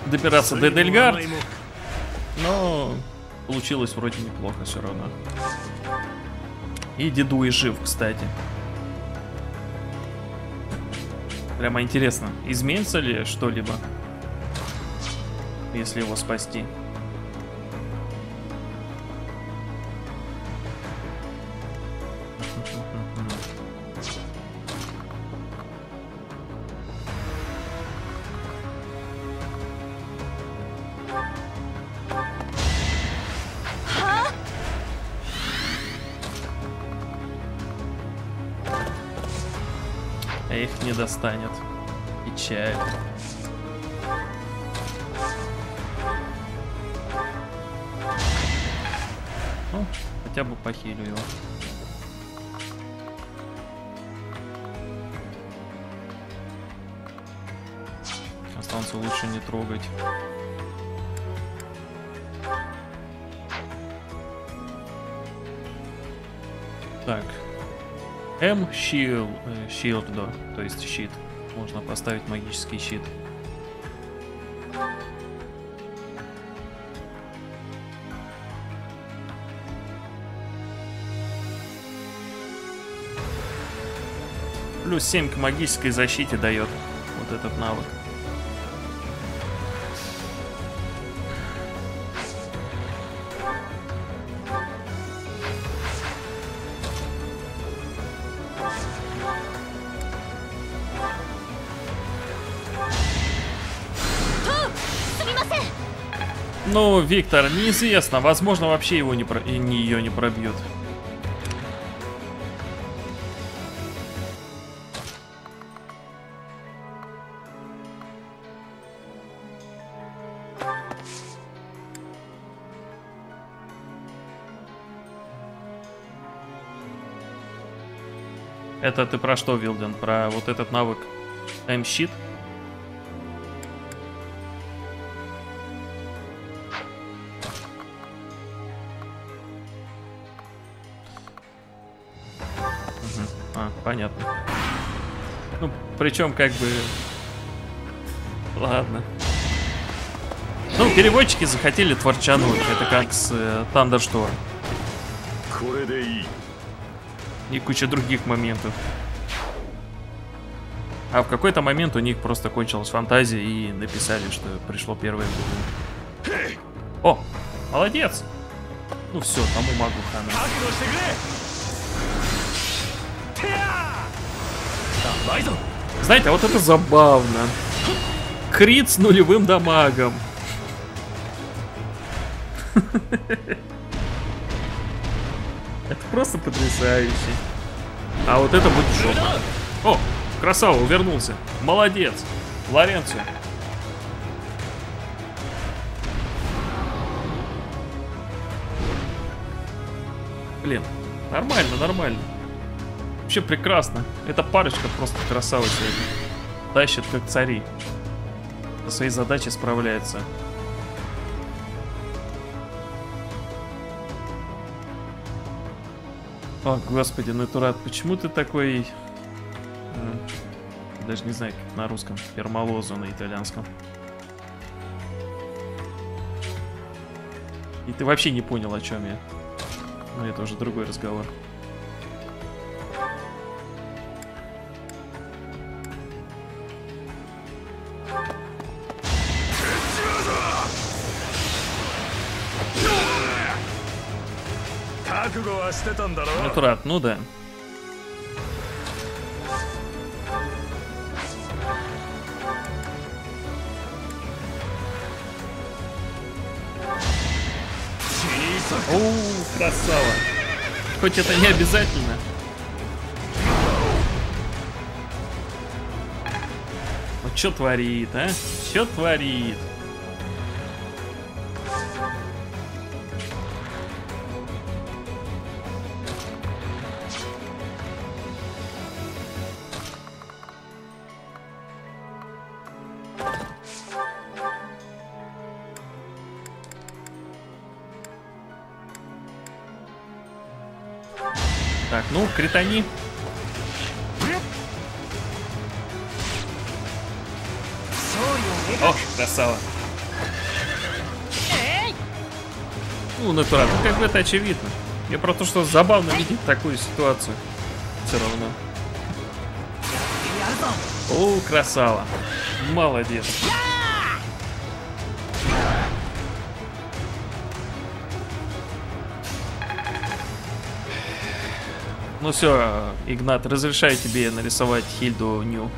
добираться до Эдельгард, но получилось вроде неплохо все равно. И Деду и жив, кстати. Прямо интересно, изменится ли что-либо, если его спасти? Достанет. Печаль. Ну, хотя бы похилю его. Останется лучше не трогать. Так. М shield, э, shield, то есть щит. Можно поставить магический щит. Плюс 7 к магической защите дает вот этот навык. Ну, Виктор, неизвестно. Возможно, вообще его не про... и не ее не пробьют. Это ты про что, Вилден? Про вот этот навык М-щит? Мгм. причем как бы... Ладно. Ну, переводчики захотели творчануть. Это как с э, Thunderstorm. И куча других моментов. А в какой-то момент у них просто кончилась фантазия и написали, что пришло первое Google. О, молодец! Ну все, тому могу хана. Давай, знаете, а вот это забавно. Крит с нулевым дамагом. Это просто потрясающе. А вот это будет жопа. О, красава, вернулся. Молодец. Лоренцо. Блин, нормально, нормально. Вообще прекрасно. Эта парочка просто красава сегодня. Тащит как цари. Со своей задачей справляется. О, господи, Натурат, почему ты такой... э, Даже не знаю, как на русском. Пермалозу на итальянском. И ты вообще не понял, о чем я. Но это уже другой разговор. « Нютрат, ну да. Оу, красава. Хоть это не обязательно. Ну что творит, а? Что творит? Критани. О, красава. Ну, натурально, как бы это очевидно. Я про то, что забавно видеть такую ситуацию. Все равно. О, красава. Молодец. Ну все, Игнат, разрешаю тебе нарисовать Хильду Ню.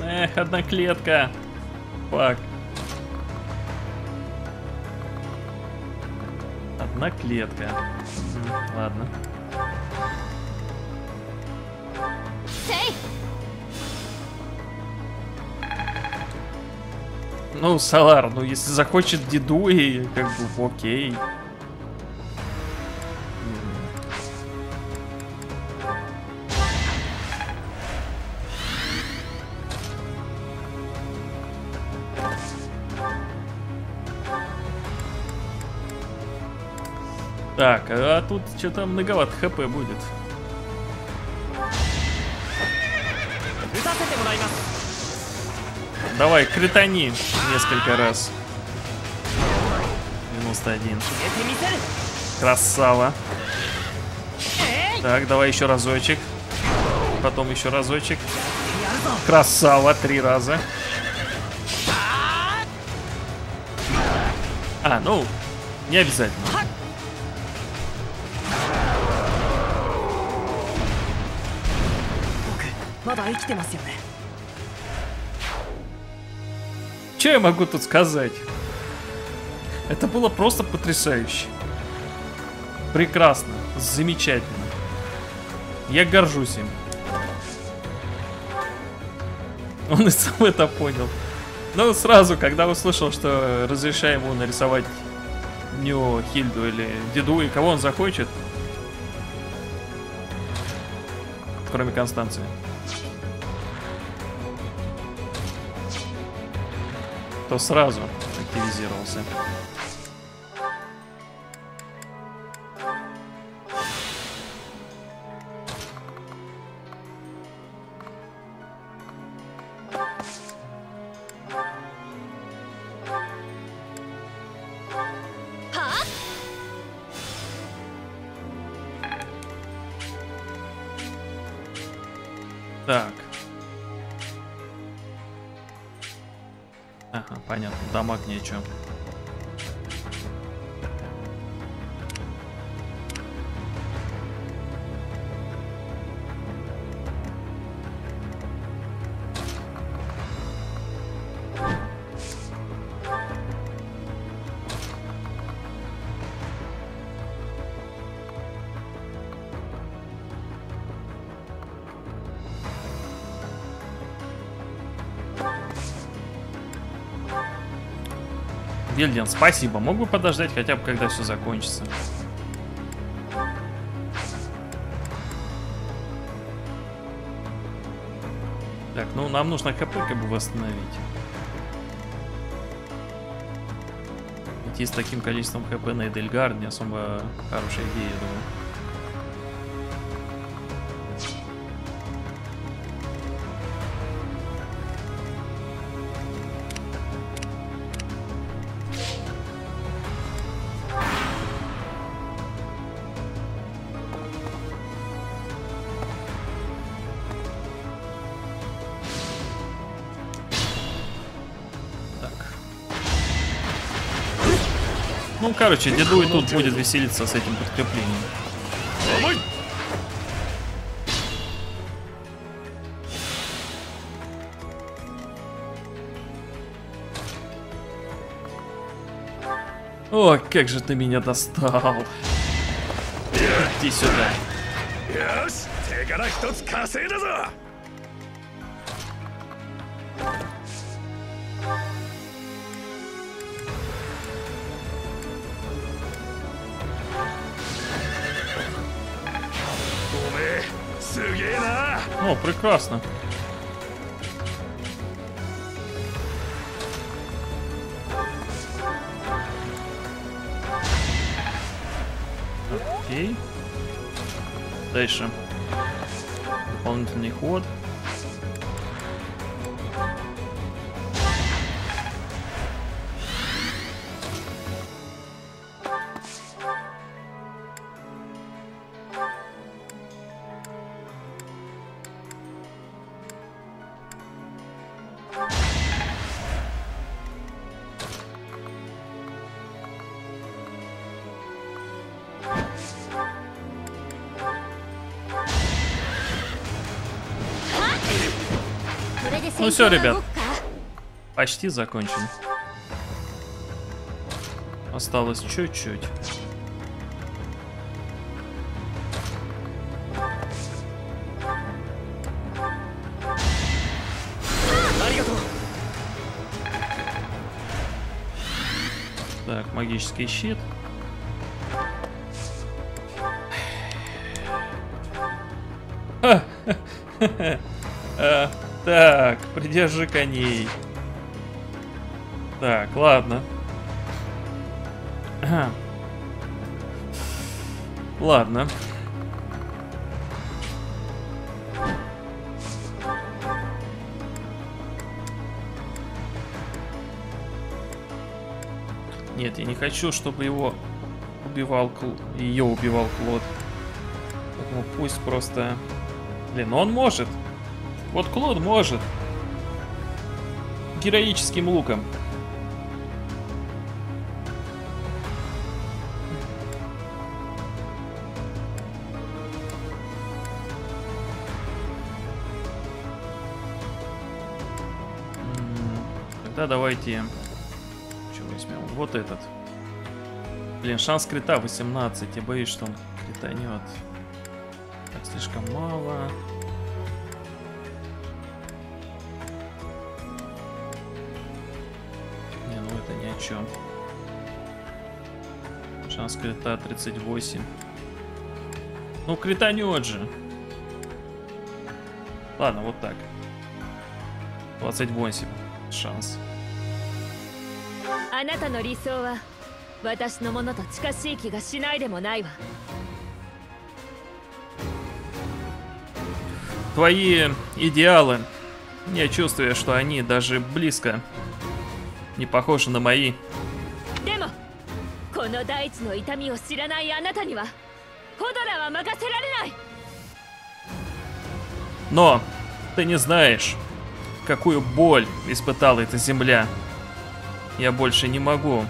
Эх, одна клетка. Фак. Одна клетка. Ладно. Ну, Салар, ну если захочет деду и как бы окей. Так, а тут что-то многовато хп будет. Давай, критани несколько раз. 91. Красава. Так, давай еще разочек. Потом еще разочек. Красава, три раза. А, ну, не обязательно. Что я могу тут сказать? Это было просто потрясающе. Прекрасно. Замечательно. Я горжусь им. Он и сам это понял. Но сразу, когда услышал, что разрешаю ему нарисовать Ню, Хильду или Деду, и кого он захочет, кроме Констанции. То сразу активизировался. Вильден, спасибо. Мог бы подождать хотя бы, когда все закончится. Так, ну нам нужно ХП как бы восстановить. Идти с таким количеством ХП на Эдельгард не особо хорошая идея, я думаю. Ну, короче, деду и тут будет веселиться с этим подкреплением. О, как же ты меня достал. Иди сюда. О, прекрасно. Окей. Дальше. Дополнительный ход. Все, ребят. Почти закончен. Осталось чуть-чуть. Так, магический щит. Придержи коней. Так, ладно. Ладно. Нет, я не хочу, чтобы его убивал Кл... ее убивал Клод. Поэтому пусть просто... Блин, он может. Вот Клод может. Героическим луком. Тогда давайте... Что возьмем? Вот этот. Блин, шанс крита 18. Я боюсь, что он кританет. Так, слишком мало. чем. Шанс крита 38. Ну, кританет же. Ладно, вот так. 28 шанс. あなたの理想は私のものと近しい気がしないでもないわ Твои идеалы. Я чувствую, что они даже близко не похожи на мои. でもこの大地の痛みを知らないあなたにはホドラは任せられない Но ты не знаешь, какую боль испытала эта земля. Я больше не могу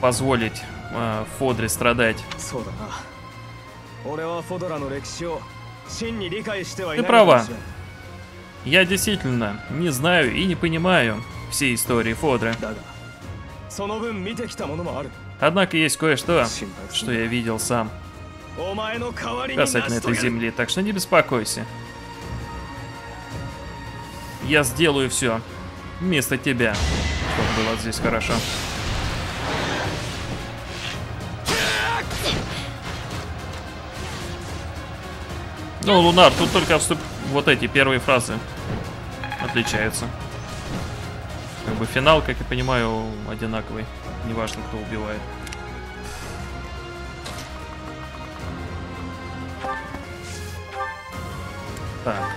позволить э, Фодре страдать. そうだな俺はフォドラの歴史を真に理解してはい Ты ないかも права. しれん Я действительно не знаю и не понимаю всей истории Фодры. Однако есть кое-что, что я видел сам касательно этой земли, так что не беспокойся. Я сделаю все вместо тебя, чтобы было здесь хорошо. Ну, Лунар, тут только вступ... вот эти первые фразы отличаются. Как бы финал, как я понимаю, одинаковый. Неважно, кто убивает. Так.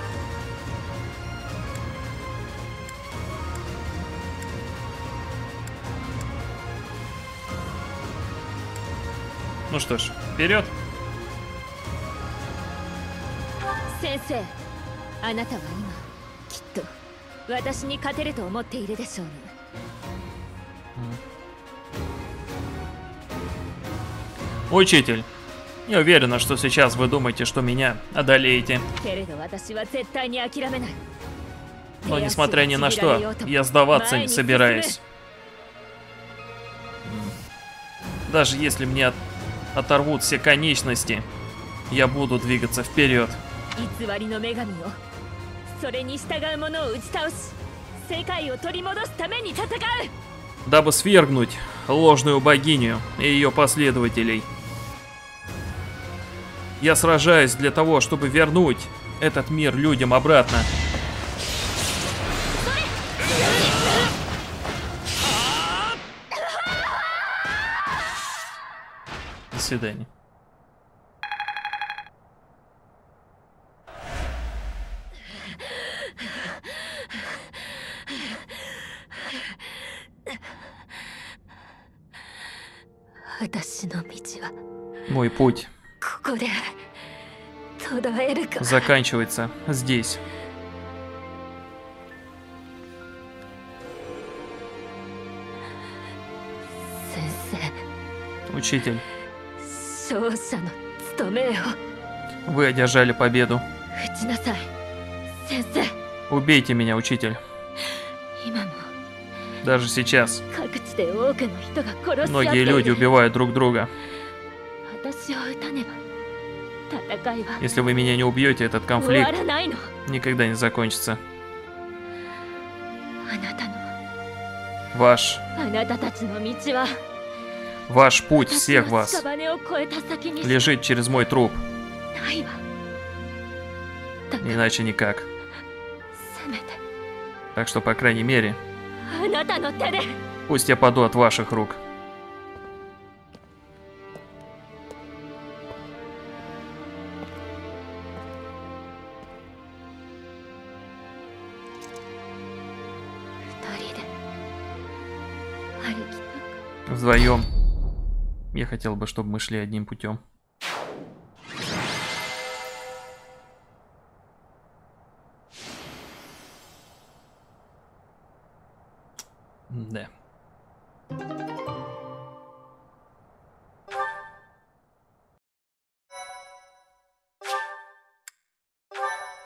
Ну что ж, вперед. 先生あなたは今きっと 私に勝てると思っているでしょうね Учитель, я уверена, что сейчас вы думаете, что меня одолеете. けれど私は絶対に諦めない Но несмотря ни на что, я сдаваться не собираюсь. М. Даже если мне от- оторвут все конечности, я буду двигаться вперед. 偽りの女神をそれに従う者を打ち倒し世界を取り戻すために戦う дабы свергнуть ложную богиню и ее последователей. Я сражаюсь для того, чтобы вернуть этот мир людям обратно. свидания.「 Мой путь заканчивается здесь. Учитель, вы одержали победу. Убейте меня, учитель. Даже сейчас. Многие люди убивают друг друга. Если вы меня не убьете, этот конфликт никогда не закончится. Ваш... Ваш путь, всех вас, лежит через мой труп. Иначе никак. Так что, по крайней мере пусть я паду от ваших рук. Вдвоем. Я хотел бы, чтобы мы шли одним путем. Да.